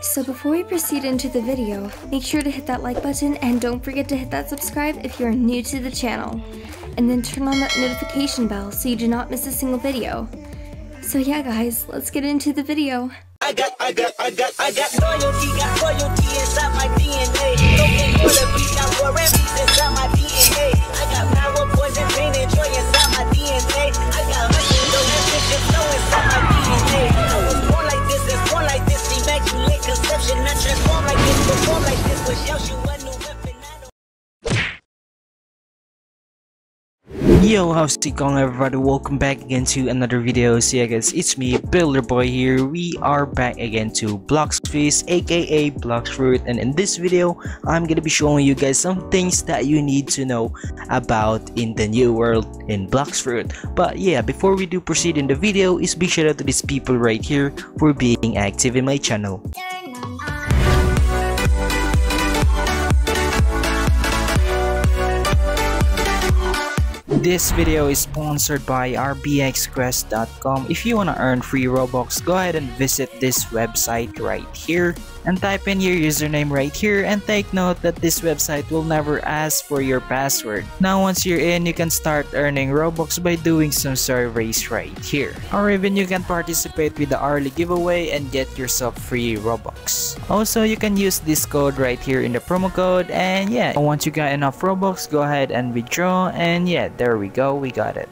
So before we proceed into the video, make sure to hit that like button and don't forget to hit that subscribe if you're new to the channel. And then turn on that notification bell so you do not miss a single video. So yeah guys, let's get into the video. I got, I got, I got, I got loyalty, got loyalty inside my DNA. Got war and peace inside my DNA. I got Yo, how's it going everybody? Welcome back again to another video. So yeah guys, it's me, Builderboy here. We are back again to Blox Piece, aka Blox Fruit. And in this video, I'm gonna be showing you guys some things that you need to know about in the new world in Blox Fruit. But yeah, before we do proceed in the video, is big shout out to these people right here for being active in my channel. This video is sponsored by rbxquest.com. If you want to earn free Robux, go ahead and visit this website right here and type in your username right here and take note that this website will never ask for your password. Now once you're in, you can start earning Robux by doing some surveys right here. Or even you can participate with the hourly giveaway and get yourself free Robux. Also, you can use this code right here in the promo code and yeah, once you got enough Robux, go ahead and withdraw and yeah, there we go, we got it.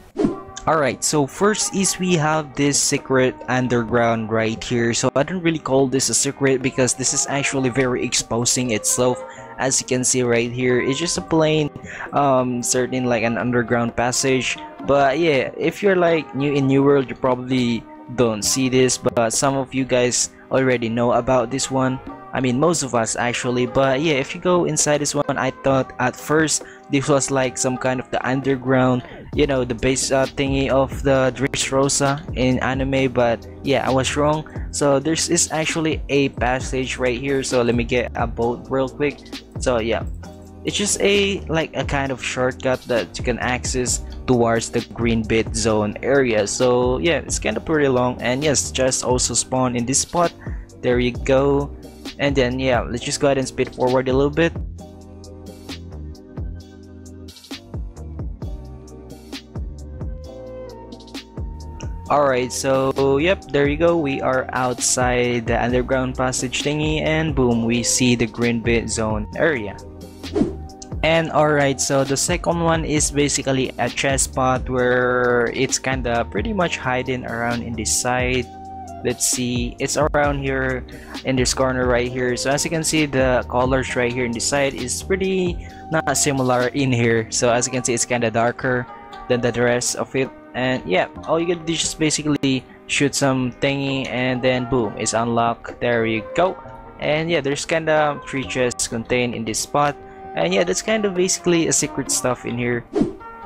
Alright, so first is we have this secret underground right here. So I don't really call this a secret because this is actually very exposing itself. As you can see right here, it's just a plain um certain like an underground passage. But yeah, if you're like new in New World, you probably don't see this, but some of you guys already know about this one. I mean most of us actually. But yeah if you go inside this one I thought at first this was like some kind of the underground you know the base uh, thingy of the Dressrosa in anime. But yeah I was wrong. So there's is actually a passage right here. So let me get a boat real quick. So yeah. It's just a like a kind of shortcut that you can access towards the green bit zone area. So yeah it's kind of pretty long. And yes just also spawn in this spot. There you go and then yeah let's just go ahead and speed forward a little bit Alright, so yep, there you go. We are outside the underground passage thingy and boom, we see the green bit zone area. And alright, so the second one is basically a chest spot where it's kinda pretty much hiding around in this side. Let's see, it's around here in this corner right here. So as you can see, the colors right here in this side is pretty not similar in here. So as you can see, it's kinda darker than the rest of it. And yeah all you gotta do is just basically shoot some thingy and then boom it's unlocked. There you go. And yeah there's kind of three chests contained in this spot. And yeah that's kind of basically a secret stuff in here.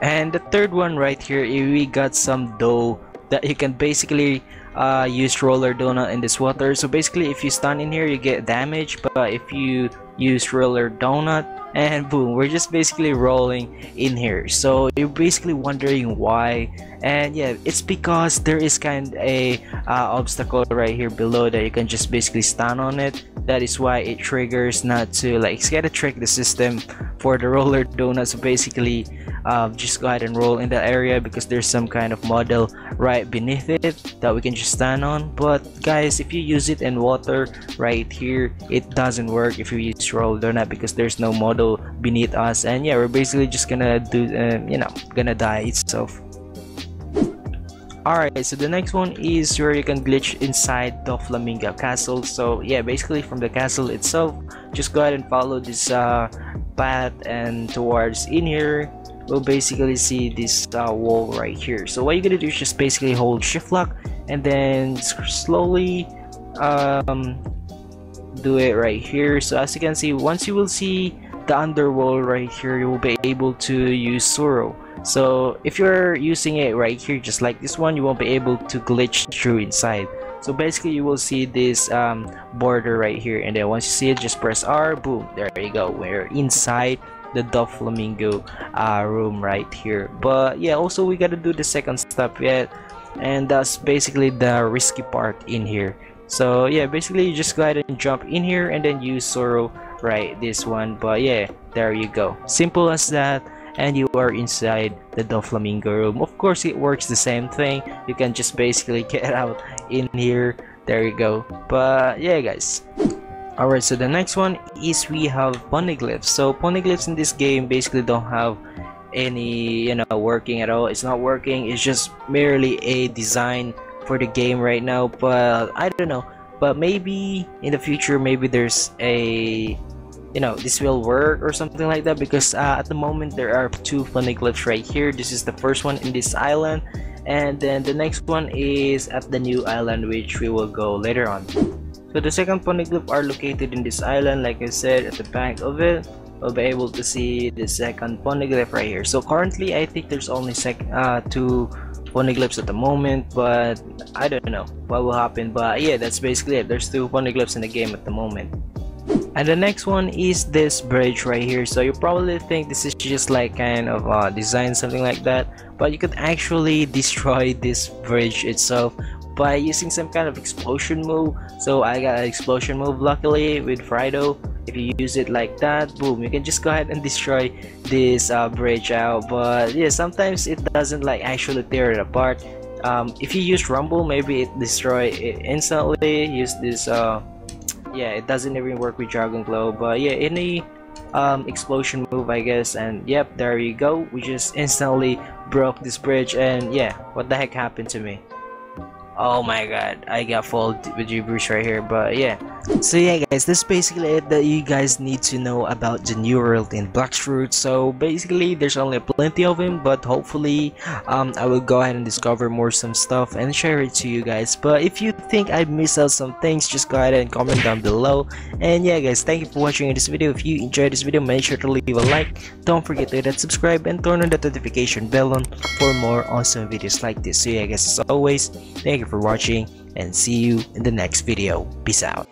And the third one right here eh, we got some dough that you can basically uh, use roller donut in this water. So basically if you stun in here you get damage but if you use roller donut and boom. We're just basically rolling in here. So you're basically wondering why. And yeah it's because there is kind of a uh, obstacle right here below that you can just basically stand on it. That is why it triggers not to like it's gotta trick the system for the roller donut so basically uh, just go ahead and roll in that area because there's some kind of model right beneath it that we can just stand on. But guys if you use it in water right here it doesn't work if you use roll donut because there's no model beneath us and yeah we're basically just gonna do uh, you know gonna die itself Alright, so the next one is where you can glitch inside the Flamingo Castle. So yeah, basically from the castle itself, just go ahead and follow this uh, path and towards in here, we'll basically see this uh, wall right here. So what you're gonna do is just basically hold shift lock and then slowly um, do it right here. So as you can see, once you will see the underworld right here, you will be able to use Soru so if you're using it right here just like this one you won't be able to glitch through inside. So basically you will see this um, border right here. And then once you see it just press R boom there you go. We're inside the Doflamingo uh, room right here. But yeah also we gotta do the second step yet. And that's basically the risky part in here so yeah basically you just go ahead and jump in here and then use Soru right this one. But yeah there you go. Simple as that. And you are inside the Doflamingo room. Of course it works the same thing. You can just basically get out in here. There you go. But yeah guys. Alright, so the next one is we have poneglyphs. So poneglyphs in this game basically don't have any, you know, working at all. It's not working. It's just merely a design for the game right now. But I don't know. But maybe in the future, maybe there's a, you know, this will work or something like that. Because uh, at the moment there are two poneglyphs right here. This is the first one in this island. And then the next one is at the new island, which we will go later on. So the second poneglyph are located in this island like I said at the back of it. We'll be able to see the second poneglyph right here. So currently I think there's only sec uh, two poneglyphs at the moment but I don't know what will happen but yeah that's basically it. There's two poneglyphs in the game at the moment. And the next one is this bridge right here. So you probably think this is just like kind of uh, design something like that. But you could actually destroy this bridge itself by using some kind of explosion move so I got an explosion move luckily with Frido if you use it like that boom you can just go ahead and destroy this uh, bridge out. But yeah sometimes it doesn't like actually tear it apart. Um, if you use rumble maybe it destroy it instantly. Use this uh, yeah it doesn't even work with dragon glow. But yeah any um, explosion move I guess and yep there you go. We just instantly broke this bridge and yeah what the heck happened to me oh my god i got full with gibberish right here but yeah. So yeah guys that's basically it that you guys need to know about the new world in Blox Fruit so basically there's only plenty of him but hopefully um, i will go ahead and discover more some stuff and share it to you guys. But if you think i missed out some things just go ahead and comment down below. And yeah guys thank you for watching this video. If you enjoyed this video make sure to leave a like. Don't forget to hit that subscribe and turn on the notification bell on for more awesome videos like this. So yeah guys as always thank you for watching and see you in the next video. Peace out.